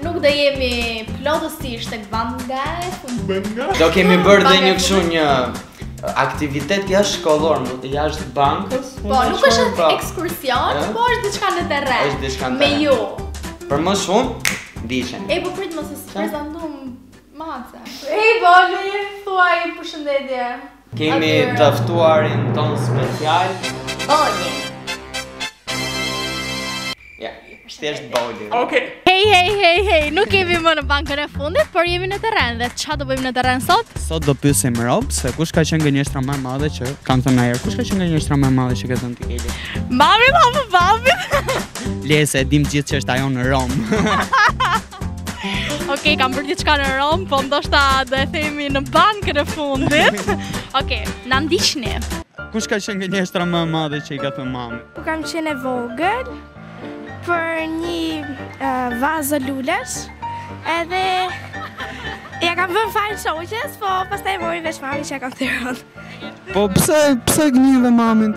Nuk do jemi plotësisht tek Bangaj. Bangaj. Do kemi bërë dhe një kështu një aktivitet jashtë shkollor, jashtë bankës. Po, nuk është po. ekskursion, eh? po është diçka në terren. Është diçka në terren. Me ju. Për më shumë, ndiqeni. E po prit mos të prezantojmë macen. Ej, boli, thuaj përshëndetje. Kemi të ftuarin tonë special. Boli. Ja, thjesht boli. Okej. Hey hey hey hey, nuk jemi më në bankën e fundit, por jemi në terren dhe ça do bëjmë në terren sot? Sot do pyesim robt se kush ka qenë gënjeshtra më e madhe që kanë thënë ndonjëherë. Kush ka qenë gënjeshtra më e madhe që ke thënë ti Keli? Mami apo babi? Le se e dimë gjithë që është ajo në Romë. Ok, kam bërë diçka në Romë, po ndoshta do e themi në bankën e fundit. Ok, na ndiqni. Kush ka qenë gënjeshtra më e madhe që i ke thënë mamit? Kur kam qenë e vogël për një uh, vazë lulesh. Edhe ia kam vënë fajin shoqes, po pastaj e mori vesh mami që e kam thënë. Po pse pse e gënjeve mamin?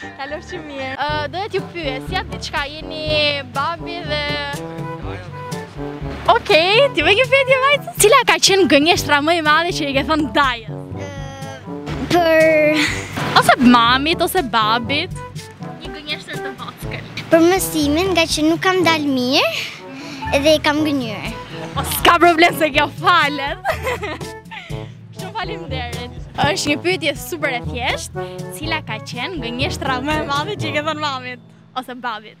Ta lërë që mirë. Doja t'ju pyesja diçka, jeni babi dhe... Okej, t'i me një fetje vajtë. Cila ka qenë gënjeshtra më e madhe që i ke thënë dajës? Për... Ose mamit, ose babit. Një gënjeshtër të vockël. Për mësimin, ngaqë nuk kam dalë mirë, edhe i kam gënjyer. S'ka problem se kjo falet. Shumë faleminderit. Është një pyetje super e thjeshtë, cila ka qenë gënjeshtra më e madhe që i ke thënë mamit ose babit?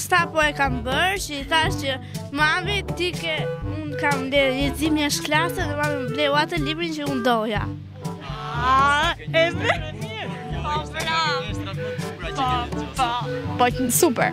Sapo e kam bërë, që i thashë që mami, ti ke, unë kam dhe një detyrim në klasë dhe mami më bleu atë librin që unë doja. Ah, e vë. Po, po. Po, po. Po, super.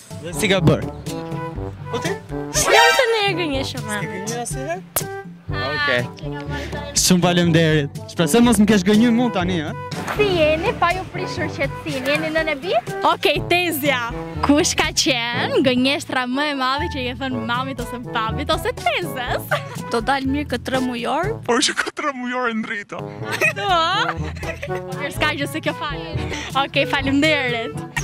Dhe si ka bërë? Po ti? S'kam thënë, s'gënjej shumë. S'kam thënë Okej. Shumë faleminderit. Shpresoj mos më kesh gënjyer mua tani, ë? Si jeni pa ju prishur qetësinë? Jeni nënë e bir? Okej, okay, Tezja. Kush ka qenë gënjeshtra më e madhe që i ke thënë mamit ose babit ose Tezës? Do dal mirë këtë tremujor? Por që këtë tremujor e ndrita. Do, a? Mirë s'ka gjë se kjo falet. Okej, okay, faleminderit.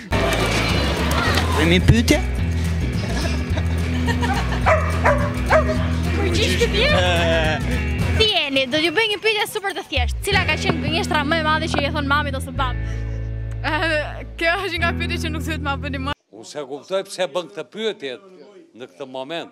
Bëjmë një pyetje? Përgjishë të tjerë? Si jeni, do t'ju bëj një pyetje super të thjeshtë. Cila ka qenë gënjeshtra më e madhe që i ke thënë mamit ose babit? Kjo është një pyetje që nuk duhet ma bëni më. Unë s'e kuptoj përse bën këtë pyetje në këtë moment.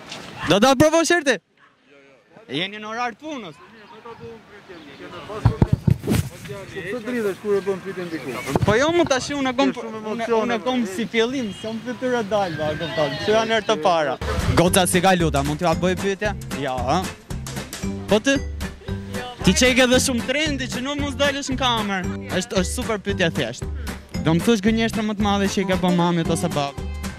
Do ta provosh një herë ti? Jo, jo. Jeni në orar të punës. Po të dridhesh kur e bën pyetjen diku. Po jo më tash unë kam unë kam si fillim, s'kam fytyrë me dalë, a kupton? Që janë herët e para. Goca si kaluat, mund t'ju bëj pyetje? Jo, ha. Po ti? Jo. Ti qenke dhe shumë trendi që nuk do dalësh në kamerë. Është është super pyetje thjesht. Do më thosh gënjeshtrën më të madhe që i ke bërë mamit ose babit.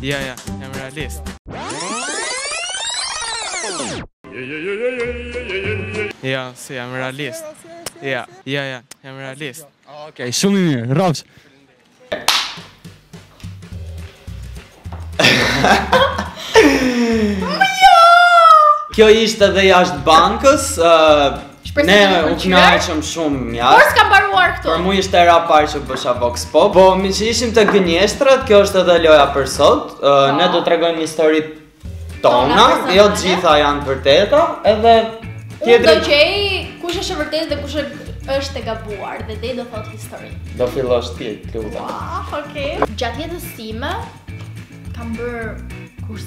Jo, jo, jam realist. Jo, se jam realist. Jo, jo, jo, jam realist. Okej, shumë mirë. Rrofsh. Kjo ishte dhe jashtë bankës, Ne u kënaqëm shumë mjaft. Por s'ka mbaruar këtu. Për mua ishte hera e parë që bësha Vox Pop. Po, meqë ishim te gënjeshtrat, kjo është edhe loja për sot. Po. Ne do të tregojmë histori tona, jo të gjitha janë të vërteta, edhe tjetri do gjejë kush është e vërtetë dhe kush është e gabuar dhe dhe do thotë histori. Do fillosh ti, të lutem. Wow, okay. Gjatë jetës sime kam bërë kurs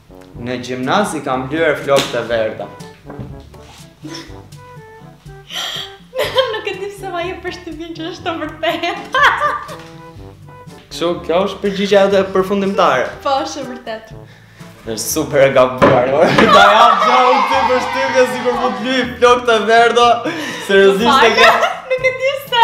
Në gjimnaz i kam lyer flokët të verdha. Nuk e di pse ma jep përshtypjen që është e vërtetë. Kështu, kjo është përgjigja jote përfundimtare. Po, është e vërtetë. Është super e gabuar. Ora, ta jap unë ty përshtypjen sikur mund të lyej flokët të verdha. Seriozisht e ke? Nuk e di pse.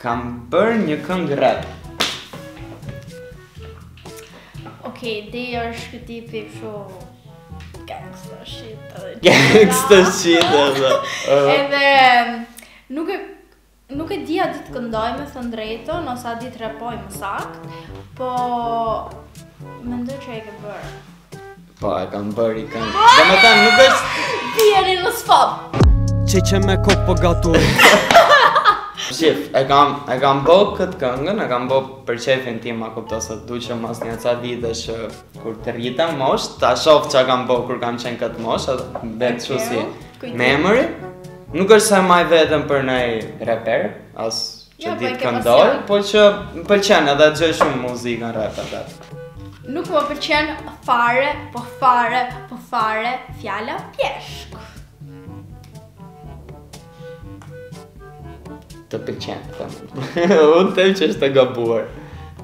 Kam bërë një këngë rap. Okej, dhe është ky tipi kshu... Gangsta shit, dhe dhe... Gangsta shit, dhe dhe... Edhe... Nuk e... Nuk e di a di të këndoj me thënë të drejtën, ose a di të repoj më saktë, po... Mendoj që e ke bërë. Po e kam bërë një këngë. Domethënë nuk është Fieri në spot. Që qe me kokë gabuar. Shif, e kam e kam bë këtë këngën, e kam bë për qejfin tim, a kupton se du që mas nja ca vitesh kur të rritem në moshë, ta shoh çka kam bë kur kam qenë në këtë moshë, edhe mbetet kështu si memory. Nuk është se e maj veten për naj reper, as Që di të këndoj, po që më pëlqen edhe e dëgjoj shumë muzikën rap. Nuk më pëlqen fare, po fare, po fare, fjala pjeshkë. Të pëlqen, të më. Unë them që është e gabuar.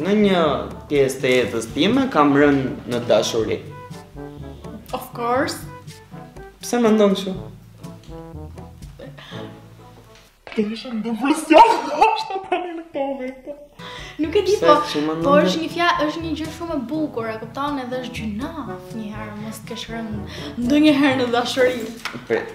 Në një pjesë të jetës time kam rënë në dashuri. Of course. Pse mendon që? Këtë një shumë dhe vësja, është të tani në këto vete. Nuk e di po, po është një fja, është një gjë shumë e bukur, e kupton edhe është gjynah një herë mos të kesh rënë ndonjëherë në dashuri. Prit.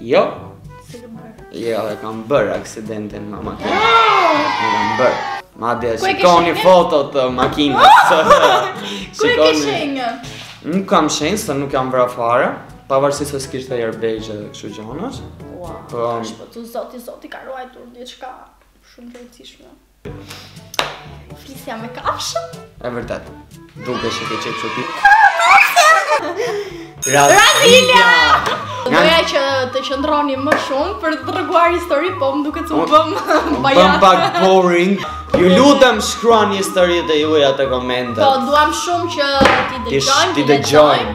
Jo. S'e kam bërë? Jo, e kam bërë aksidentin me makinë. E kam bërë. Madje shikoni foto të makinës. Ku e ke shenjën? Nuk kam shenjë, se nuk jam vra fare. Pavarësisht se s'kishte airbag-e dhe kështu gjërash. Ua, po, është për të zoti, zoti ka ruajtur diçka shumë të rëndësishme. Flisja me kafshë. E vërtetë. Duket që ke qenë çudi. Razilja! Doja që të qëndroni më shumë për të treguar histori, po më duket se u bëmë bajat. U bëmë pak boring. Ju lutem shkruani historitë dhe ju te komentet. Po duam shumë që t'i dëgjojmë, t'i dëgjojmë.